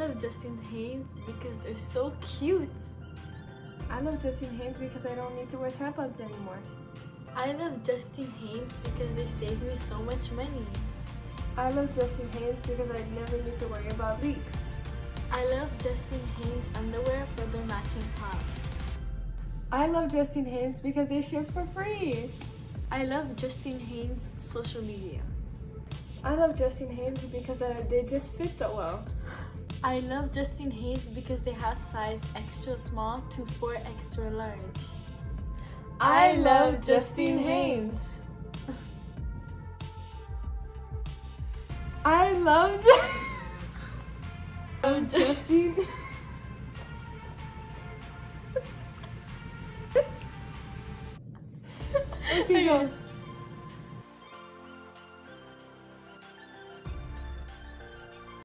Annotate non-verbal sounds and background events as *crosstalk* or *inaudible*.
love Justine Haines because they're so cute. I love Justine Haines because I don't need to wear tampons anymore. I love Justine Haines because they save me so much money. I love Justine Haines because I never need to worry about leaks. I love Justine Haines underwear for their matching tops. I love Justine Haines because they ship for free. I love Justine Haines social media. I love Justine Haines because uh, they just fit so well. I love Justine Haines because they have size extra small to 4 extra large. I love Justine Haines. *laughs* I *laughs* love Ju- Justine. *laughs* okay, go.